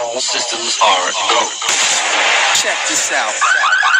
All systems are go. Check this out.